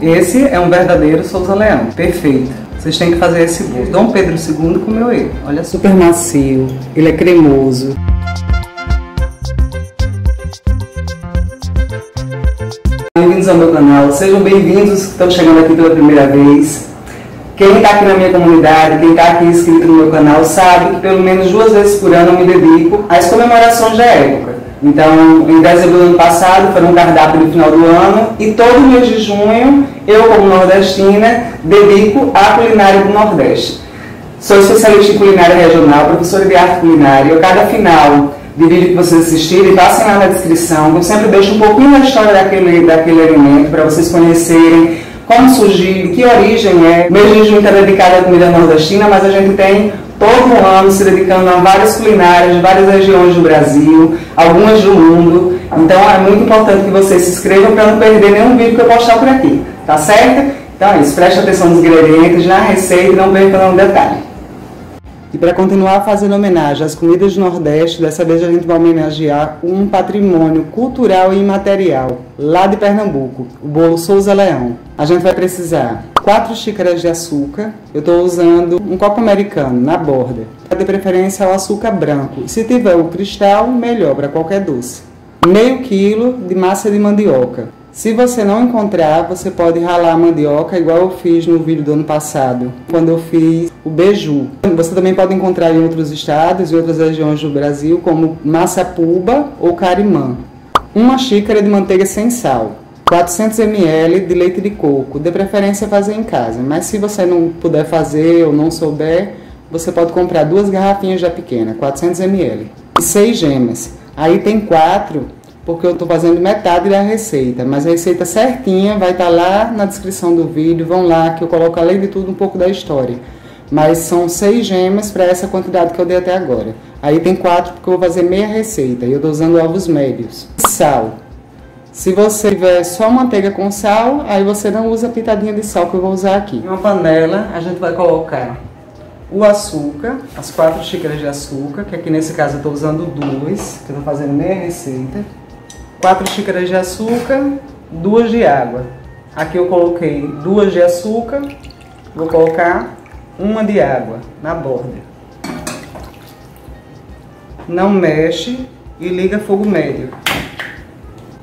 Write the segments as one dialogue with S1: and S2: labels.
S1: Esse é um verdadeiro Souza Leão, perfeito. Vocês têm que fazer esse bolo. Dom Pedro II comeu ele. Olha, super macio, ele é cremoso. Bem-vindos ao meu canal, sejam bem-vindos que estão chegando aqui pela primeira vez. Quem está aqui na minha comunidade, quem está aqui inscrito no meu canal, sabe que pelo menos duas vezes por ano eu me dedico às comemorações da época. Então, em dezembro do ano passado, foi um cardápio no final do ano, e todo mês de junho, eu, como nordestina, dedico à culinária do Nordeste. Sou especialista em culinária regional, professora de arte culinária, e a cada final de vídeo que vocês assistirem, passem lá na descrição, eu sempre deixo um pouquinho da história daquele, daquele alimento, para vocês conhecerem como surgiu, que origem é. Mês de junho está dedicado à comida nordestina, mas a gente tem todo ano se dedicando a várias culinárias de várias regiões do Brasil, algumas do mundo. Então é muito importante que vocês se inscrevam para não perder nenhum vídeo que eu postar por aqui, tá certo? Então é isso, preste atenção nos ingredientes, na receita e não perca nenhum detalhe. E para continuar fazendo homenagem às comidas do Nordeste, dessa vez a gente vai homenagear um patrimônio cultural e imaterial lá de Pernambuco, o bolo Souza Leão. A gente vai precisar 4 xícaras de açúcar, eu estou usando um copo americano na borda. De preferência o açúcar branco, se tiver o cristal, melhor para qualquer doce. Meio quilo de massa de mandioca. Se você não encontrar, você pode ralar a mandioca, igual eu fiz no vídeo do ano passado, quando eu fiz o beiju. Você também pode encontrar em outros estados e outras regiões do Brasil, como massapuba ou carimã. Uma xícara de manteiga sem sal. 400 ml de leite de coco, de preferência fazer em casa, mas se você não puder fazer ou não souber, você pode comprar duas garrafinhas já pequenas, 400 ml. E seis gemas. Aí tem quatro porque eu estou fazendo metade da receita, mas a receita certinha vai estar tá lá na descrição do vídeo, vão lá que eu coloco além de tudo um pouco da história. Mas são seis gemas para essa quantidade que eu dei até agora. Aí tem quatro porque eu vou fazer meia receita e eu estou usando ovos médios. Sal. Se você tiver só manteiga com sal, aí você não usa a pitadinha de sal que eu vou usar aqui. Em uma panela, a gente vai colocar o açúcar, as quatro xícaras de açúcar, que aqui nesse caso eu estou usando duas, que eu estou fazendo meia receita. 4 xícaras de açúcar, duas de água. Aqui eu coloquei duas de açúcar, vou colocar uma de água na borda. Não mexe e liga fogo médio.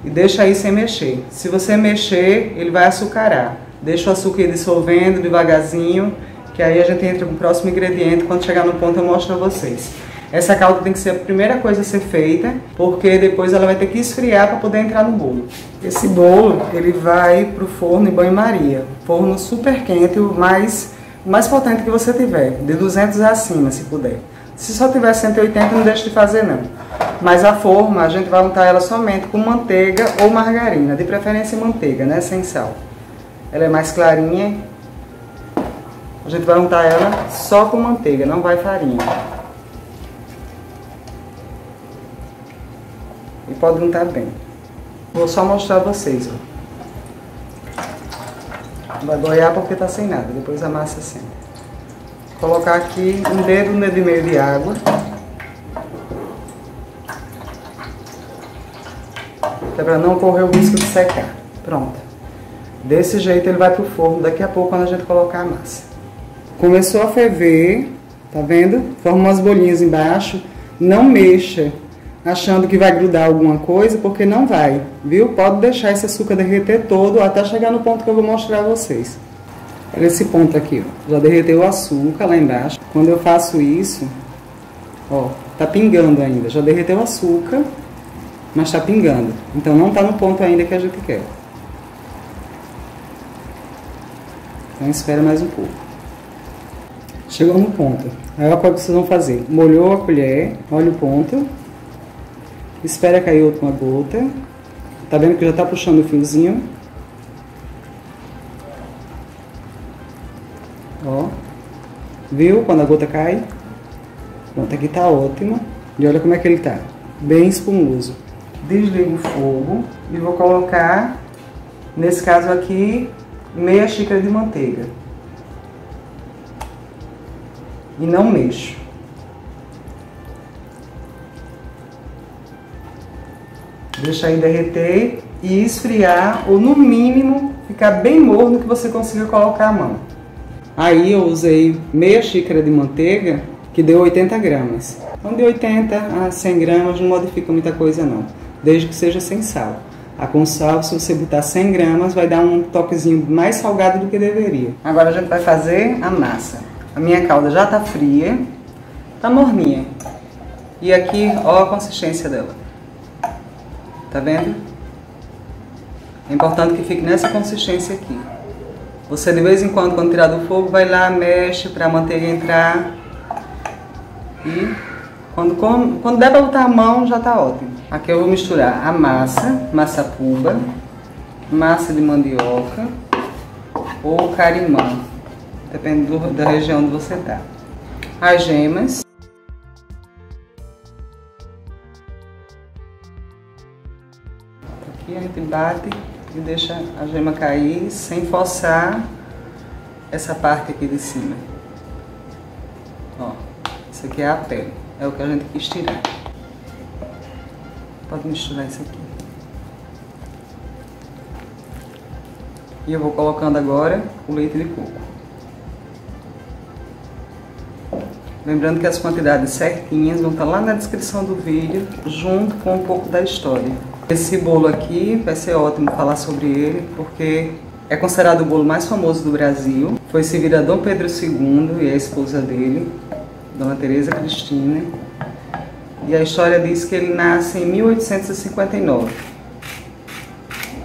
S1: E deixa aí sem mexer. Se você mexer, ele vai açucarar. Deixa o açúcar dissolvendo devagarzinho, que aí a gente entra com o próximo ingrediente. Quando chegar no ponto eu mostro a vocês. Essa calda tem que ser a primeira coisa a ser feita, porque depois ela vai ter que esfriar para poder entrar no bolo. Esse bolo, ele vai para o forno em banho-maria. Forno super quente, o mais, mais potente que você tiver, de 200 acima, se puder. Se só tiver 180, não deixe de fazer não. Mas a forma, a gente vai untar ela somente com manteiga ou margarina, de preferência manteiga, né, sem sal. Ela é mais clarinha. A gente vai untar ela só com manteiga, não vai farinha. e pode untar bem. Vou só mostrar a vocês, ó. Vai boiar porque tá sem nada, depois a massa senta. Colocar aqui um dedo, um dedo e meio de água. Que é para não correr o risco de secar. Pronto. Desse jeito ele vai pro forno daqui a pouco quando a gente colocar a massa. Começou a ferver, tá vendo? Forma umas bolinhas embaixo. Não mexa achando que vai grudar alguma coisa, porque não vai, viu? Pode deixar esse açúcar derreter todo até chegar no ponto que eu vou mostrar a vocês. Olha esse ponto aqui, ó. Já derreteu o açúcar lá embaixo. Quando eu faço isso, ó, tá pingando ainda. Já derreteu o açúcar, mas tá pingando. Então não tá no ponto ainda que a gente quer. Então espera mais um pouco. Chegou no ponto. Aí o que vocês vão fazer. Molhou a colher, olha o ponto. Espera cair a última gota. Tá vendo que já tá puxando o fiozinho? Ó. Viu quando a gota cai? Pronto, aqui tá ótimo. E olha como é que ele tá. Bem espumoso. Desligo o fogo e vou colocar, nesse caso aqui, meia xícara de manteiga. E não mexo. Deixa aí derreter e esfriar, ou no mínimo ficar bem morno que você consiga colocar a mão. Aí eu usei meia xícara de manteiga, que deu 80 gramas. Então de 80 a 100 gramas não modifica muita coisa não, desde que seja sem sal. A com sal, se você botar 100 gramas, vai dar um toquezinho mais salgado do que deveria. Agora a gente vai fazer a massa. A minha calda já está fria, tá morninha. E aqui, ó a consistência dela. Tá vendo? É importante que fique nessa consistência aqui. Você de vez em quando, quando tirar do fogo, vai lá, mexe para a manteiga entrar. E quando, quando der para botar a mão, já tá ótimo. Aqui eu vou misturar a massa, massa puba, massa de mandioca ou carimã, depende do, da região onde você tá. As gemas. Aqui a gente bate e deixa a gema cair sem forçar essa parte aqui de cima. Ó, isso aqui é a pele. É o que a gente quis tirar. Pode misturar isso aqui. E eu vou colocando agora o leite de coco. Lembrando que as quantidades certinhas vão estar lá na descrição do vídeo, junto com um pouco da história. Esse bolo aqui vai ser ótimo falar sobre ele, porque é considerado o bolo mais famoso do Brasil. Foi servido a Dom Pedro II e a esposa dele. Dona Teresa Cristina. E a história diz que ele nasce em 1859.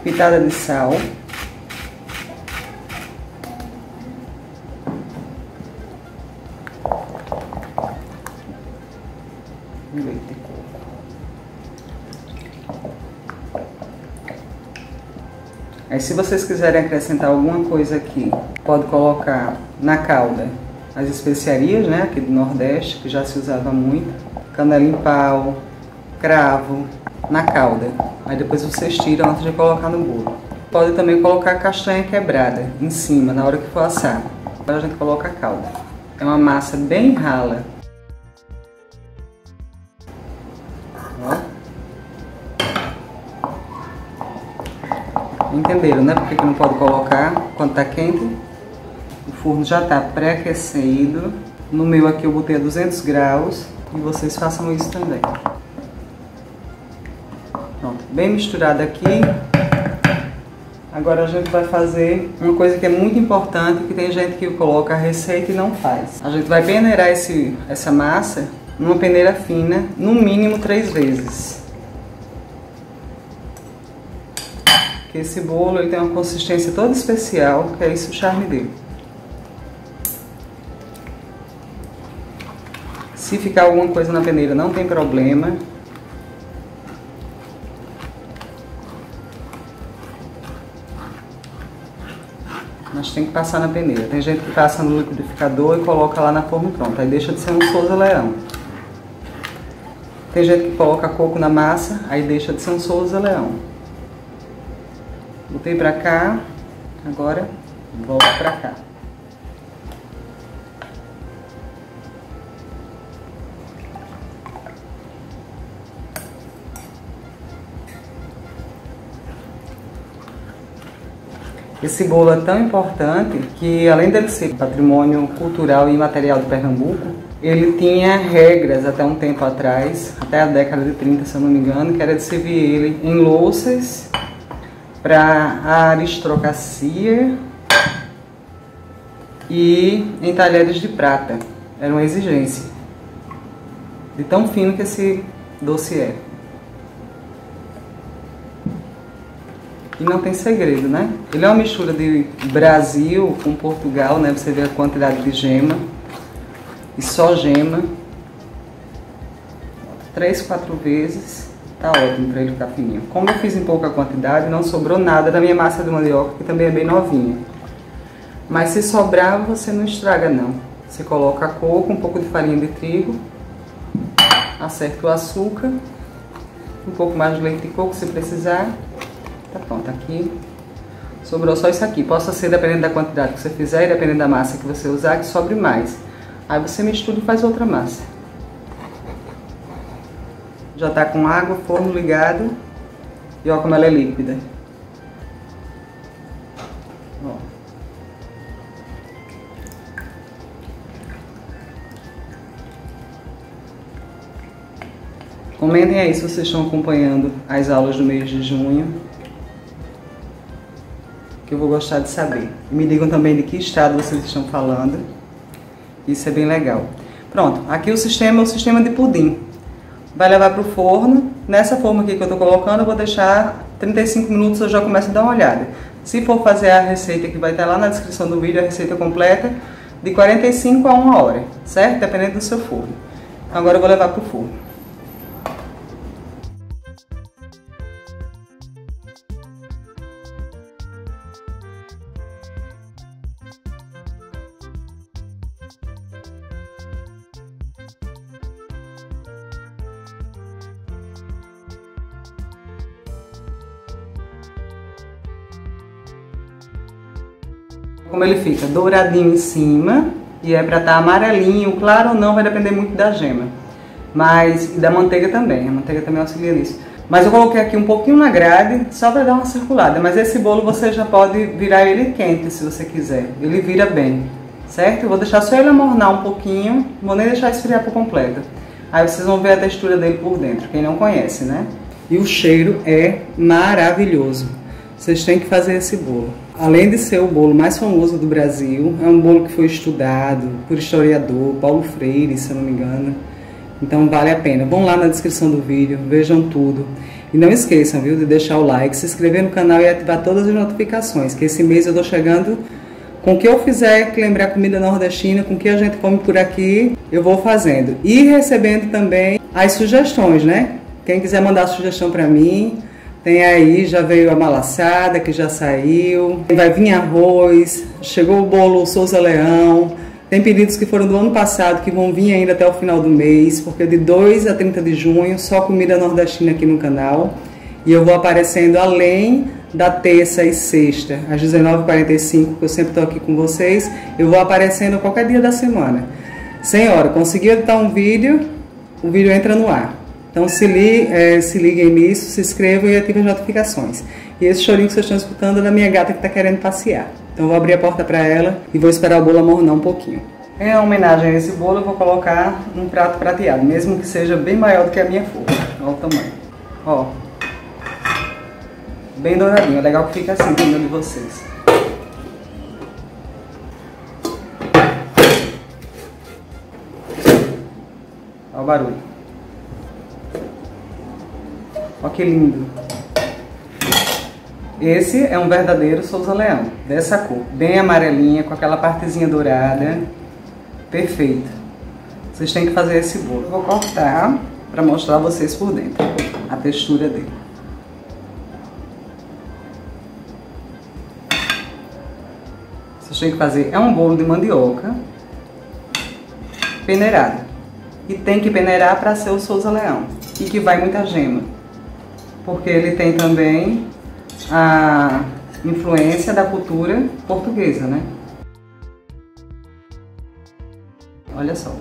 S1: Pitada de sal. Leite. Aí se vocês quiserem acrescentar alguma coisa aqui, pode colocar na calda as especiarias, né, aqui do Nordeste, que já se usava muito, canela em pau, cravo, na calda. Aí depois vocês tiram antes de colocar no bolo. Pode também colocar castanha quebrada em cima, na hora que for assar. Agora a gente coloca a calda. É uma massa bem rala. Ó. Entenderam, né? Porque que não pode colocar quando tá quente? O forno já está pré-aquecido. No meu aqui eu botei a 200 graus e vocês façam isso também. Pronto, bem misturado aqui. Agora a gente vai fazer uma coisa que é muito importante, que tem gente que coloca a receita e não faz. A gente vai peneirar esse, essa massa numa peneira fina, no mínimo três vezes. Que esse bolo ele tem uma consistência toda especial, que é isso o charme dele. Se ficar alguma coisa na peneira, não tem problema. Mas tem que passar na peneira. Tem gente que passa no liquidificador e coloca lá na forma pronta. Aí deixa de ser um Souza Leão. Tem gente que coloca coco na massa, aí deixa de ser um Souza Leão. Botei pra cá, agora volto pra cá. Esse bolo é tão importante que, além dele ser patrimônio cultural e imaterial de Pernambuco, ele tinha regras até um tempo atrás, até a década de 30, se eu não me engano, que era de servir ele em louças para a aristocracia e em talheres de prata. Era uma exigência de tão fino que esse doce é. E não tem segredo, né? Ele é uma mistura de Brasil com Portugal, né? Você vê a quantidade de gema. E só gema. Três, quatro vezes. Tá ótimo para ele ficar fininho. Como eu fiz em pouca quantidade, não sobrou nada da minha massa de mandioca, que também é bem novinha. Mas se sobrar, você não estraga não. Você coloca coco, um pouco de farinha de trigo, acerta o açúcar, um pouco mais de leite de coco se precisar, Tá pronto, aqui sobrou só isso aqui. Possa ser dependendo da quantidade que você fizer e dependendo da massa que você usar, que sobre mais. Aí você mistura e faz outra massa. Já tá com água, forno ligado. E olha como ela é líquida. Ó. Comentem aí se vocês estão acompanhando as aulas do mês de junho. Que eu vou gostar de saber. Me digam também de que estado vocês estão falando. Isso é bem legal. Pronto, aqui o sistema é o sistema de pudim. Vai levar para o forno. Nessa forma aqui que eu estou colocando, eu vou deixar 35 minutos, eu já começo a dar uma olhada. Se for fazer a receita que vai estar lá na descrição do vídeo, a receita completa, de 45 a 1 hora, certo? Dependendo do seu forno. Agora eu vou levar para o forno. Como ele fica douradinho em cima e é para estar tá amarelinho, claro ou não, vai depender muito da gema. Mas da manteiga também, a manteiga também auxilia nisso. Mas eu coloquei aqui um pouquinho na grade, só para dar uma circulada. Mas esse bolo você já pode virar ele quente, se você quiser. Ele vira bem, certo? Eu vou deixar só ele amornar um pouquinho, vou nem deixar esfriar por completo. Aí vocês vão ver a textura dele por dentro, quem não conhece, né? E o cheiro é maravilhoso. Vocês têm que fazer esse bolo. Além de ser o bolo mais famoso do Brasil, é um bolo que foi estudado por historiador Paulo Freire, se eu não me engano. Então vale a pena. Vão lá na descrição do vídeo, vejam tudo. E não esqueçam, viu, de deixar o like, se inscrever no canal e ativar todas as notificações, que esse mês eu estou chegando com o que eu fizer que lembrar comida nordestina, com o que a gente come por aqui, eu vou fazendo. E recebendo também as sugestões, né? Quem quiser mandar sugestão para mim, tem aí, já veio a malaçada que já saiu, vai vir arroz, chegou o bolo Souza Leão, tem pedidos que foram do ano passado que vão vir ainda até o final do mês, porque de 2 a 30 de junho só comida nordestina aqui no canal. E eu vou aparecendo além da terça e sexta, às 19h45, que eu sempre estou aqui com vocês, eu vou aparecendo qualquer dia da semana. Senhora, consegui editar um vídeo, o vídeo entra no ar. Então se, li, é, se liguem nisso, se inscrevam e ativem as notificações. E esse chorinho que vocês estão escutando é da minha gata que está querendo passear. Então eu vou abrir a porta para ela e vou esperar o bolo amornar um pouquinho. Em homenagem a esse bolo, eu vou colocar um prato prateado, mesmo que seja bem maior do que a minha forma. Olha o tamanho. Ó. Bem douradinho. É legal que fica assim, dentro de vocês. Olha o barulho. Olha que lindo. Esse é um verdadeiro Souza Leão, dessa cor, bem amarelinha, com aquela partezinha dourada. Perfeito. Vocês têm que fazer esse bolo. Eu vou cortar para mostrar a vocês por dentro a textura dele. Vocês têm que fazer, é um bolo de mandioca peneirado. E tem que peneirar para ser o Souza Leão. E que vai muita gema porque ele tem também a influência da cultura portuguesa, né? Olha só.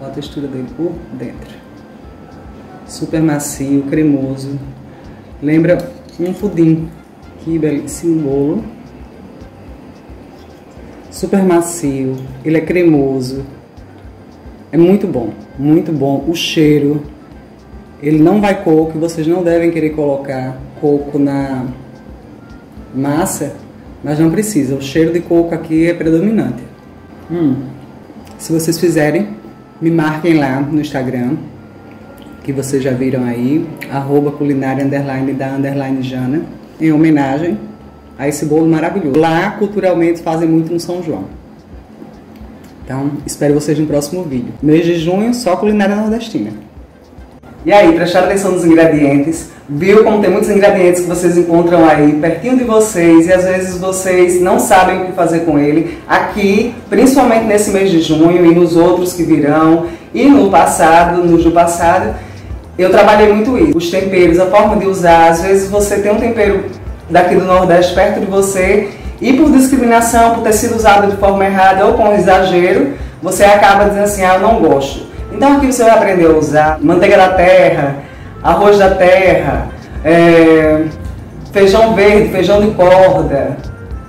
S1: Olha a textura dele por dentro. Super macio, cremoso. Lembra um pudim. Que belíssimo bolo. Super macio. Ele é cremoso. É muito bom, muito bom. O cheiro ele não vai coco, vocês não devem querer colocar coco na massa, mas não precisa. O cheiro de coco aqui é predominante. Hum. Se vocês fizerem, me marquem lá no Instagram, que vocês já viram aí, arroba culinária underline da underline Jana, em homenagem a esse bolo maravilhoso. Lá, culturalmente, fazem muito no São João. Então, espero vocês no próximo vídeo. Mês de junho, só culinária nordestina. E aí, prestar atenção nos ingredientes, viu como tem muitos ingredientes que vocês encontram aí pertinho de vocês e às vezes vocês não sabem o que fazer com ele. Aqui, principalmente nesse mês de junho e nos outros que virão e no passado, no do passado, eu trabalhei muito isso. Os temperos, a forma de usar, às vezes você tem um tempero daqui do Nordeste perto de você e por discriminação, por ter sido usado de forma errada ou com exagero, você acaba dizendo assim, ah, eu não gosto. Então aqui você vai aprender a usar manteiga da terra, arroz da terra, é, feijão verde, feijão de corda,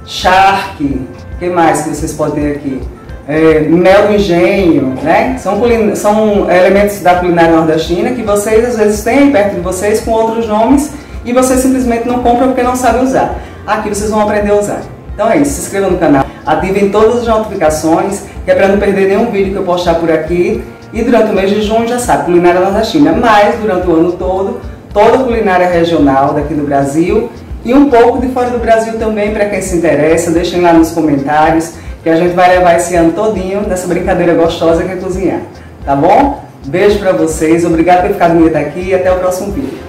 S1: charque, o que mais que vocês podem ter aqui? É, mel do engenho, né? São, são elementos da culinária nordestina que vocês às vezes têm perto de vocês com outros nomes e vocês simplesmente não compram porque não sabem usar. Aqui vocês vão aprender a usar. Então é isso, se inscrevam no canal, ativem todas as notificações, que é para não perder nenhum vídeo que eu postar por aqui. E durante o mês de junho, já sabe, culinária nordestina. Mas durante o ano todo, toda a culinária regional daqui do Brasil e um pouco de fora do Brasil também, para quem se interessa. Deixem lá nos comentários que a gente vai levar esse ano todinho nessa brincadeira gostosa que é cozinhar. Tá bom? Beijo para vocês, obrigado por ficado comigo até aqui e até o próximo vídeo.